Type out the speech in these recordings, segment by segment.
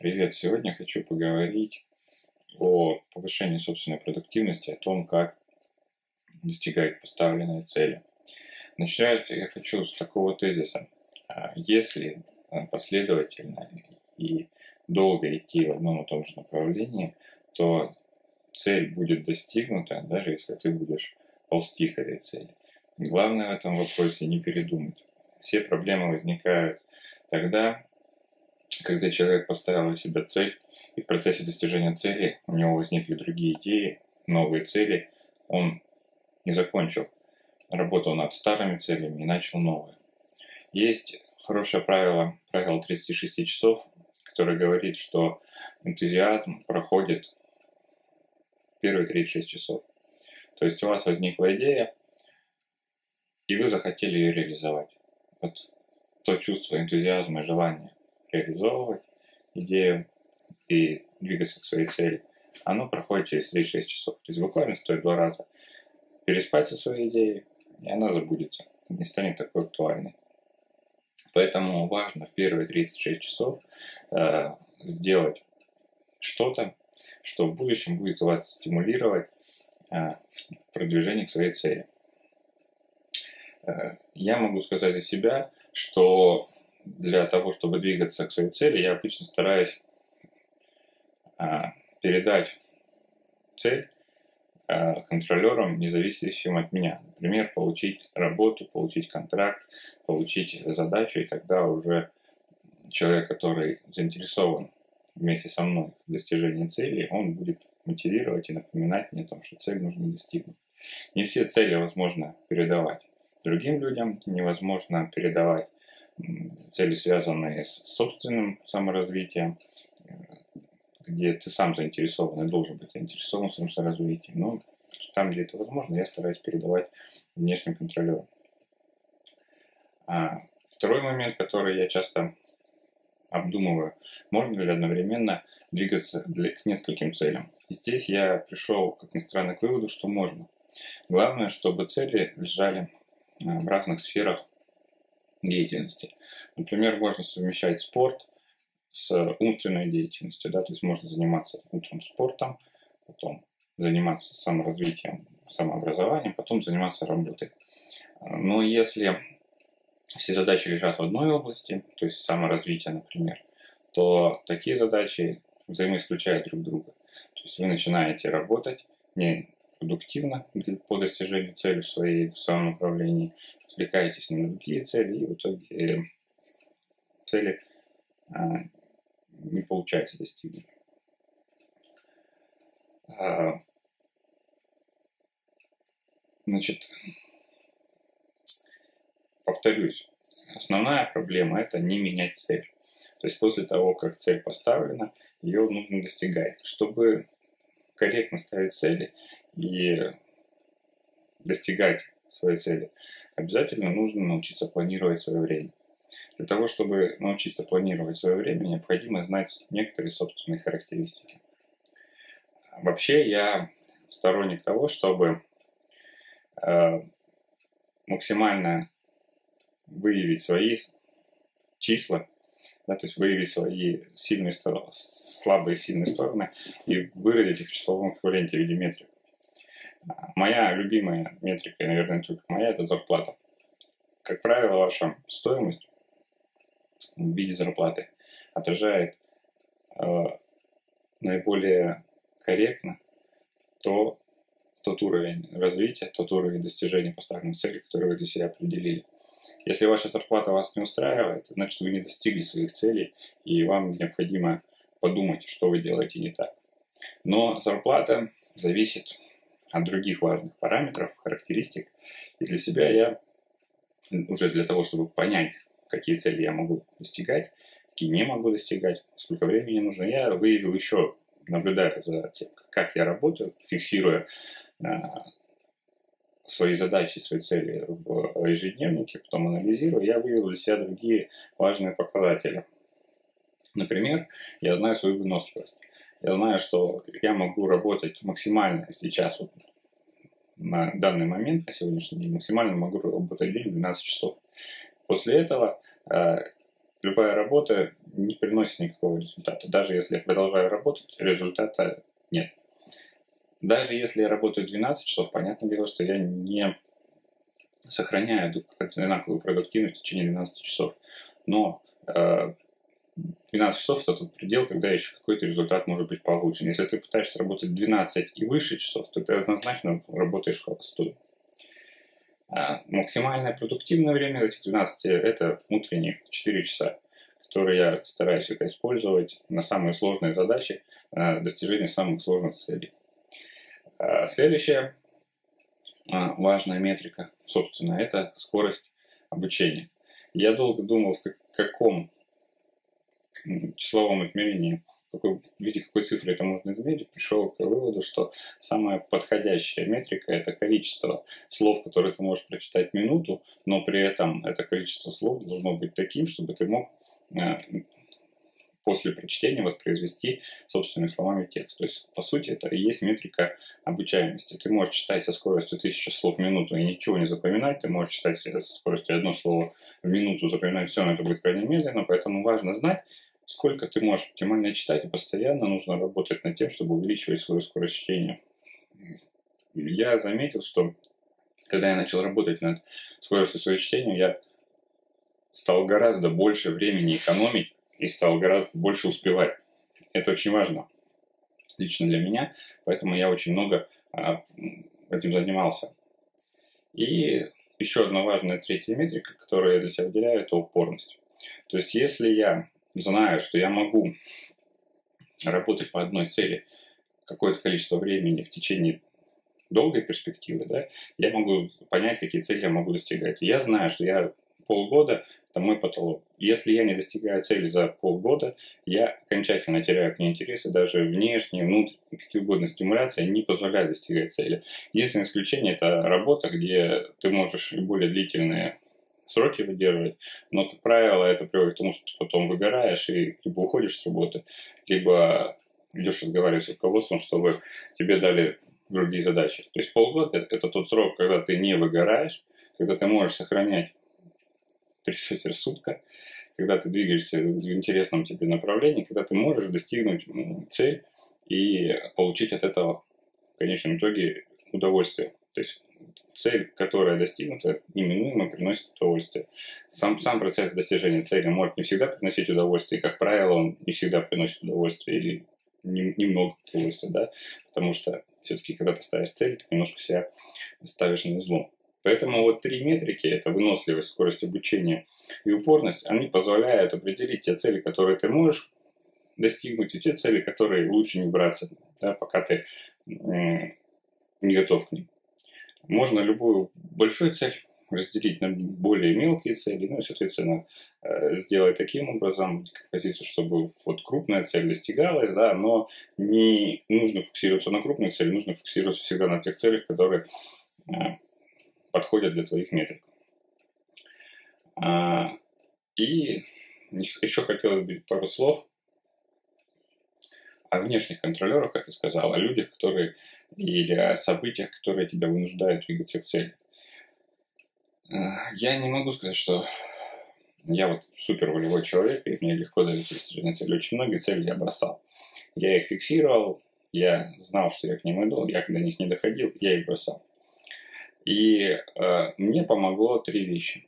Привет! Сегодня хочу поговорить о повышении собственной продуктивности, о том, как достигать поставленной цели. Начать я хочу с такого тезиса. А, если а, последовательно и долго идти в одном и том же направлении, то цель будет достигнута, даже если ты будешь ползти к этой цели. Главное в этом вопросе не передумать. Все проблемы возникают тогда, когда человек поставил для себя цель, и в процессе достижения цели у него возникли другие идеи, новые цели, он не закончил работал над старыми целями и начал новые. Есть хорошее правило, правило 36 часов, которое говорит, что энтузиазм проходит первые 36 часов. То есть у вас возникла идея, и вы захотели ее реализовать. Вот то чувство энтузиазма и желания реализовывать идею и двигаться к своей цели, оно проходит через 3-6 часов. То есть буквально стоит два раза переспать со своей идеей, и она забудется, не станет такой актуальной. Поэтому важно в первые 36 часов э, сделать что-то, что в будущем будет вас стимулировать э, в продвижении к своей цели. Э, я могу сказать за себя, что для того, чтобы двигаться к своей цели, я обычно стараюсь а, передать цель а, контролерам, независящим от меня. Например, получить работу, получить контракт, получить задачу, и тогда уже человек, который заинтересован вместе со мной в достижении цели, он будет мотивировать и напоминать мне о том, что цель нужно достигнуть. Не все цели возможно передавать другим людям, невозможно передавать цели, связанные с собственным саморазвитием, где ты сам заинтересован и должен быть заинтересован в своем саморазвитии. Но там, где это возможно, я стараюсь передавать внешним контролерам. А второй момент, который я часто обдумываю, можно ли одновременно двигаться для, к нескольким целям. И здесь я пришел, как ни странно, к выводу, что можно. Главное, чтобы цели лежали в разных сферах деятельности. Например, можно совмещать спорт с умственной деятельностью, да, то есть можно заниматься утром спортом, потом заниматься саморазвитием, самообразованием, потом заниматься работой. Но если все задачи лежат в одной области, то есть саморазвитие, например, то такие задачи взаимоисключают друг друга. То есть вы начинаете работать не продуктивно по достижению цели в, своей, в своем направлении, отвлекаетесь на другие цели, и в итоге э, цели а, не получается достигнуть. А, значит, повторюсь, основная проблема – это не менять цель. То есть после того, как цель поставлена, ее нужно достигать. Чтобы корректно ставить цели и достигать своей цели, обязательно нужно научиться планировать свое время. Для того, чтобы научиться планировать свое время, необходимо знать некоторые собственные характеристики. Вообще я сторонник того, чтобы э, максимально выявить свои числа да, то есть выявить свои сильные слабые и сильные стороны и выразить их в числовом эквиваленте в виде метрик. Моя любимая метрика, наверное, только моя, это зарплата. Как правило, ваша стоимость в виде зарплаты отражает э, наиболее корректно то, тот уровень развития, тот уровень достижения поставленных целей, которые вы для себя определили. Если ваша зарплата вас не устраивает, значит вы не достигли своих целей, и вам необходимо подумать, что вы делаете не так. Но зарплата зависит от других важных параметров, характеристик. И для себя я уже для того, чтобы понять, какие цели я могу достигать, какие не могу достигать, сколько времени нужно, я выявил еще, наблюдая за тем, как я работаю, фиксируя а, свои задачи, свои цели в ежедневнике, потом анализирую, я вывел для себя другие важные показатели. Например, я знаю свою выносливость. Я знаю, что я могу работать максимально сейчас, вот, на данный момент, на сегодняшний день, максимально могу работать день 12 часов. После этого э, любая работа не приносит никакого результата. Даже если я продолжаю работать, результата нет. Даже если я работаю 12 часов, понятное дело, что я не сохраняю одинаковую продуктивность в течение 12 часов. Но э, 12 часов это тот предел, когда еще какой-то результат может быть получен. Если ты пытаешься работать 12 и выше часов, то ты однозначно работаешь холостую. А максимальное продуктивное время этих 12 – это утренние 4 часа, которые я стараюсь это использовать на самые сложные задачи, на достижение самых сложных целей. А следующая а, важная метрика, собственно, это скорость обучения. Я долго думал, в каком числовом измерении, в какой, в виде какой цифры это можно измерить, пришел к выводу, что самая подходящая метрика – это количество слов, которые ты можешь прочитать в минуту, но при этом это количество слов должно быть таким, чтобы ты мог э, после прочтения воспроизвести собственными словами текст. То есть, по сути, это и есть метрика обучаемости. Ты можешь читать со скоростью 1000 слов в минуту и ничего не запоминать, ты можешь читать со скоростью одно слово в минуту, запоминать все, но это будет крайне медленно, поэтому важно знать, сколько ты можешь оптимально читать, и постоянно нужно работать над тем, чтобы увеличивать свою скорость чтения. Я заметил, что когда я начал работать над скоростью своего чтения, я стал гораздо больше времени экономить и стал гораздо больше успевать. Это очень важно лично для меня, поэтому я очень много а, этим занимался. И еще одна важная третья метрика, которую я для себя выделяю, это упорность. То есть, если я знаю, что я могу работать по одной цели какое-то количество времени в течение долгой перспективы, да, я могу понять, какие цели я могу достигать. я знаю, что я полгода – это мой потолок. Если я не достигаю цели за полгода, я окончательно теряю к ней интерес, и даже внешние, внутренние, какие угодно стимуляции не позволяют достигать цели. Единственное исключение – это работа, где ты можешь и более длительные сроки выдерживать, но, как правило, это приводит к тому, что ты потом выгораешь и либо уходишь с работы, либо идешь разговаривать с руководством, чтобы тебе дали другие задачи. То есть полгода – это тот срок, когда ты не выгораешь, когда ты можешь сохранять трясать рассудка, когда ты двигаешься в интересном тебе направлении, когда ты можешь достигнуть цель и получить от этого в конечном итоге удовольствие. То есть цель, которая достигнута, неминуемо приносит удовольствие. Сам, сам процесс достижения цели может не всегда приносить удовольствие, и, как правило, он не всегда приносит удовольствие или немного удовольствия, да, потому что все-таки, когда ты ставишь цель, ты немножко себя ставишь на излом. Поэтому вот три метрики – это выносливость, скорость обучения и упорность, они позволяют определить те цели, которые ты можешь достигнуть, и те цели, которые лучше не браться, да, пока ты не готов к ним. Можно любую большую цель разделить на более мелкие цели, ну и, соответственно, э, сделать таким образом композицию, чтобы вот крупная цель достигалась, да, но не нужно фокусироваться на крупной цели, нужно фокусироваться всегда на тех целях, которые э, подходят для твоих метрик. А, и еще хотелось бы пару слов о внешних контролерах, как я сказал, о людях, которые или о событиях, которые тебя вынуждают двигаться к цели. А, я не могу сказать, что я вот супер волевой человек, и мне легко дается достижение цели. Очень многие цели я бросал. Я их фиксировал, я знал, что я к ним иду, я до них не доходил, я их бросал. И э, мне помогло три вещи.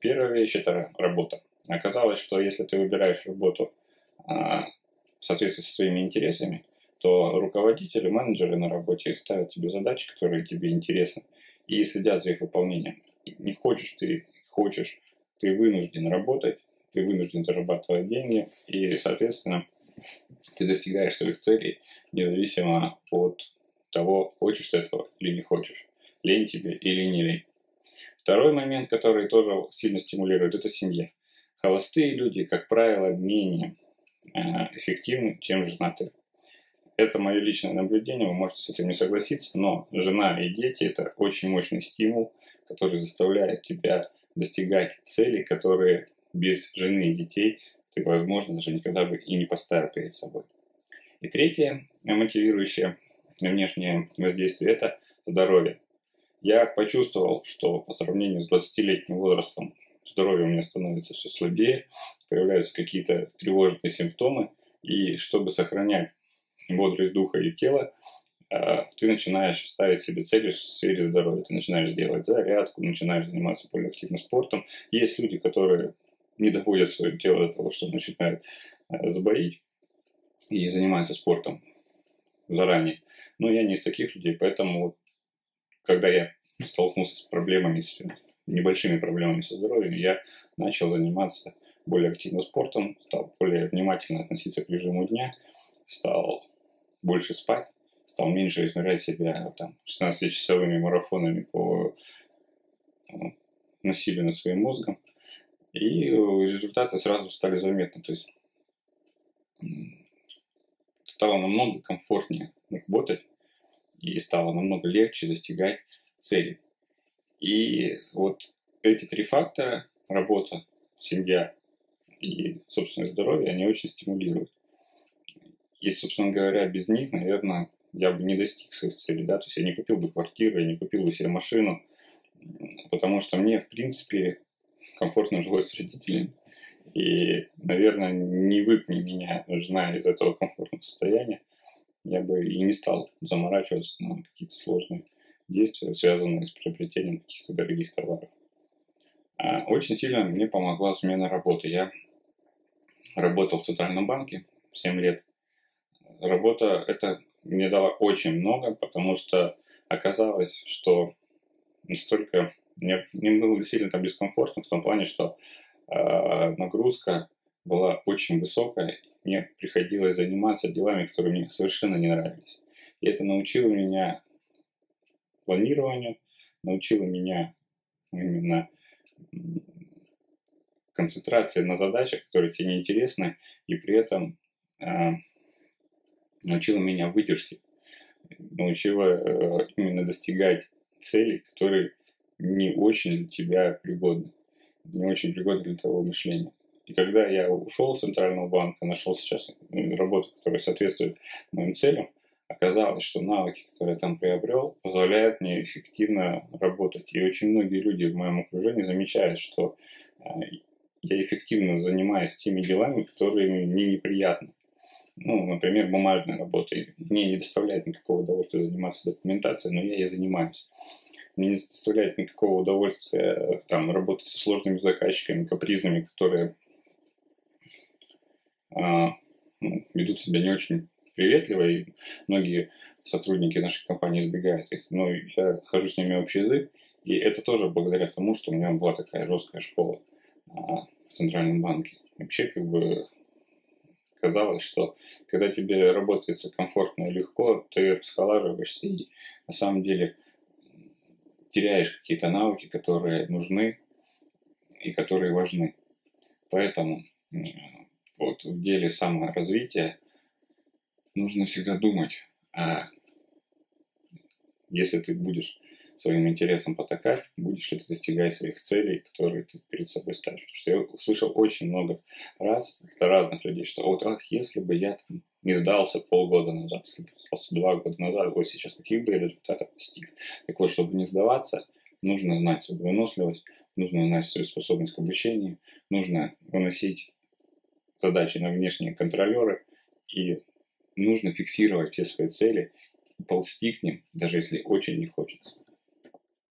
Первая вещь – это работа. Оказалось, что если ты выбираешь работу э, в соответствии со своими интересами, то руководители, менеджеры на работе ставят тебе задачи, которые тебе интересны, и следят за их выполнением. Не хочешь ты, хочешь, ты вынужден работать, ты вынужден зарабатывать деньги, и, соответственно, ты достигаешь своих целей независимо от того, хочешь ты этого или не хочешь лень тебе или не лень. Второй момент, который тоже сильно стимулирует, это семья. Холостые люди, как правило, менее э, эффективны, чем женатые. Это мое личное наблюдение, вы можете с этим не согласиться, но жена и дети – это очень мощный стимул, который заставляет тебя достигать целей, которые без жены и детей ты, возможно, даже никогда бы и не поставил перед собой. И третье мотивирующее внешнее воздействие – это здоровье я почувствовал, что по сравнению с 20-летним возрастом здоровье у меня становится все слабее, появляются какие-то тревожные симптомы, и чтобы сохранять бодрость духа и тела, а, ты начинаешь ставить себе цели в сфере здоровья. Ты начинаешь делать зарядку, начинаешь заниматься более активным спортом. Есть люди, которые не доводят свое тело до того, что начинают а, забоить и занимаются спортом заранее. Но я не из таких людей, поэтому когда я столкнулся с проблемами, с небольшими проблемами со здоровьем, я начал заниматься более активным спортом, стал более внимательно относиться к режиму дня, стал больше спать, стал меньше изнурять себя там, 16-часовыми марафонами по ну, насилию над своим мозгом. И результаты сразу стали заметны. То есть стало намного комфортнее работать и стало намного легче достигать цели. И вот эти три фактора – работа, семья и собственное здоровье, они очень стимулируют. И, собственно говоря, без них, наверное, я бы не достиг своих целей, да, то есть я не купил бы квартиру, я не купил бы себе машину, потому что мне, в принципе, комфортно жилось с родителями, и, наверное, не выпни меня жена из этого комфортного состояния, я бы и не стал заморачиваться на какие-то сложные действия, связанные с приобретением каких-то дорогих товаров. А, очень сильно мне помогла смена работы. Я работал в Центральном банке 7 лет. Работа это мне дала очень много, потому что оказалось, что настолько мне, мне было сильно там дискомфортно в том плане, что э, нагрузка была очень высокая, мне приходилось заниматься делами, которые мне совершенно не нравились. И это научило меня планированию, научило меня именно концентрации на задачах, которые тебе неинтересны, и при этом э, научила меня выдержке, научила э, именно достигать целей, которые не очень для тебя пригодны, не очень пригодны для твоего мышления. И когда я ушел с Центрального банка, нашел сейчас работу, которая соответствует моим целям, оказалось, что навыки, которые я там приобрел, позволяют мне эффективно работать. И очень многие люди в моем окружении замечают, что э, я эффективно занимаюсь теми делами, которые мне неприятны ну, например, бумажной работой. Мне не доставляет никакого удовольствия заниматься документацией, но я ей занимаюсь. Мне не доставляет никакого удовольствия там, работать со сложными заказчиками, капризными, которые а, ведут себя не очень приветливо, и многие сотрудники нашей компании избегают их. Но я хожу с ними общий язык, и это тоже благодаря тому, что у меня была такая жесткая школа а, в Центральном банке. Вообще, как бы, казалось, что когда тебе работается комфортно и легко, ты расхолаживаешься и на самом деле теряешь какие-то навыки, которые нужны и которые важны. Поэтому вот в деле саморазвития нужно всегда думать, а если ты будешь своим интересам потакать, будешь ли ты достигать своих целей, которые ты перед собой ставишь. Потому что я услышал очень много раз от разных людей, что вот ах, если бы я там не сдался полгода назад, если бы сдался два года назад, вот сейчас каких бы я результатов достиг. Так вот, чтобы не сдаваться, нужно знать свою выносливость, нужно знать свою способность к обучению, нужно выносить задачи на внешние контролеры и нужно фиксировать все свои цели ползти к ним, даже если очень не хочется.